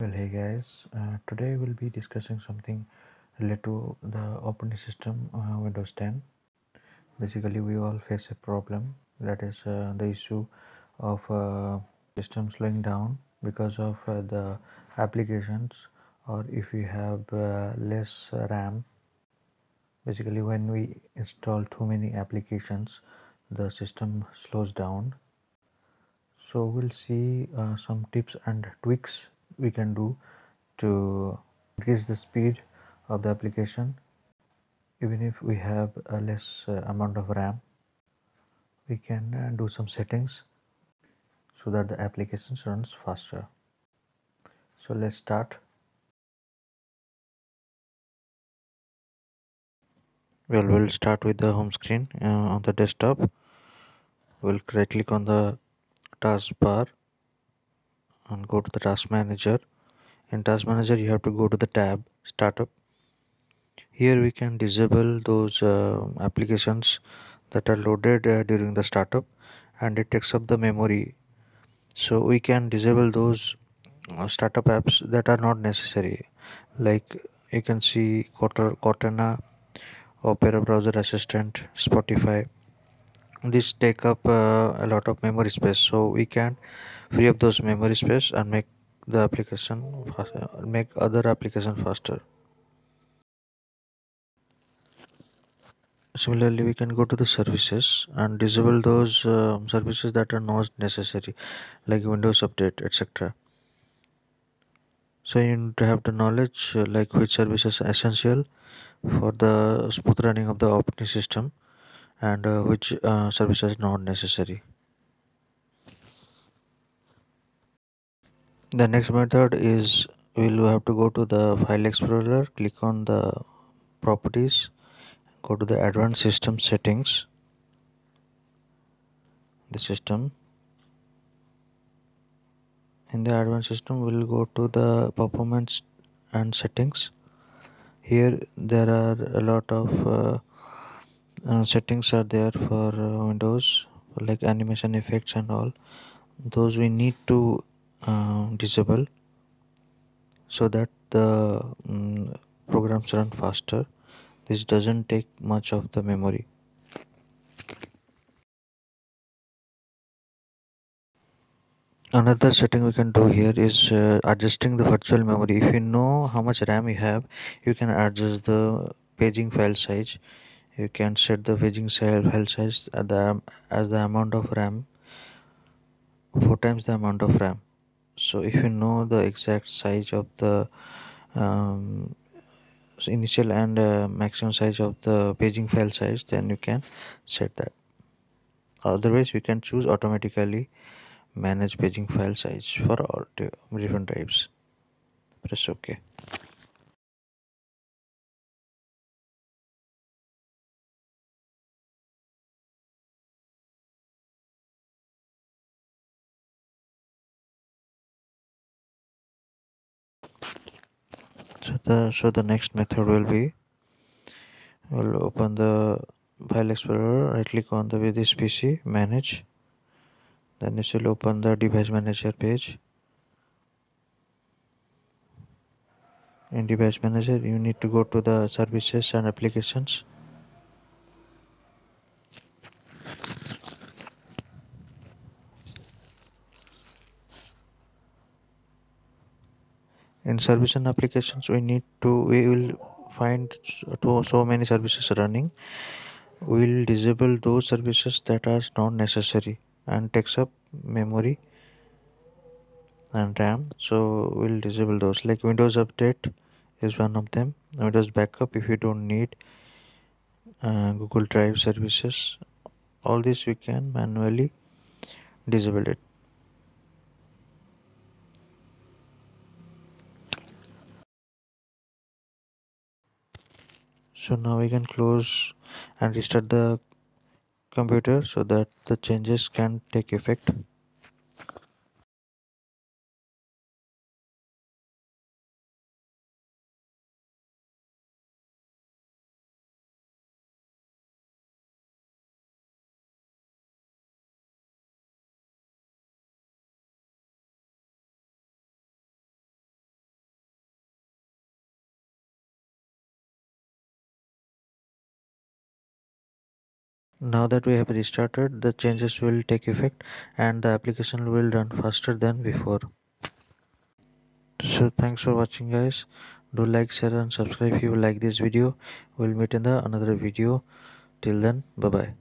Well, hey guys, uh, today we'll be discussing something related to the operating system uh, Windows 10. Basically, we all face a problem that is uh, the issue of uh, system slowing down because of uh, the applications or if we have uh, less RAM. Basically, when we install too many applications, the system slows down. So, we'll see some tips and tweaks we can do to increase the speed of the application. Even if we have a less uh, amount of RAM we can uh, do some settings so that the application runs faster. So let's start. Well we'll start with the home screen uh, on the desktop. We'll right click on the taskbar and go to the task manager. In task manager you have to go to the tab startup. Here we can disable those uh, applications that are loaded uh, during the startup and it takes up the memory. So we can disable those uh, startup apps that are not necessary. Like you can see Cortana, Opera browser assistant, Spotify. These take up uh, a lot of memory space, so we can free up those memory space and make the application faster, make other application faster. Similarly, we can go to the services and disable those uh, services that are not necessary, like Windows Update, etc. So you need to have the knowledge uh, like which services are essential for the smooth running of the operating system and uh, which uh, services are not necessary. The next method is we'll have to go to the file explorer, click on the properties, go to the advanced system settings, the system. In the advanced system, we'll go to the performance and settings. Here there are a lot of uh, uh, settings are there for uh, Windows like animation effects and all. Those we need to uh, disable so that the um, programs run faster. This doesn't take much of the memory. Another setting we can do here is uh, adjusting the virtual memory. If you know how much ram you have you can adjust the paging file size you can set the paging file size at the as the amount of ram four times the amount of ram. So if you know the exact size of the um, initial and uh, maximum size of the paging file size then you can set that. Otherwise you can choose automatically manage paging file size for all different types. Press ok so the so the next method will be we'll open the file explorer right click on the with this pc manage. Then this will open the device manager page. In device manager you need to go to the services and applications in service and applications we need to we will find so many services running. We will disable those services that are not necessary and takes up memory and RAM. So we'll disable those. Like Windows Update is one of them. Windows Backup if you don't need uh, Google Drive services all this we can manually disable it so now we can close and restart the computer so that the changes can take effect now that we have restarted the changes will take effect and the application will run faster than before. So thanks for watching guys. Do like share and subscribe if you like this video. We'll meet in the another video. Till then bye bye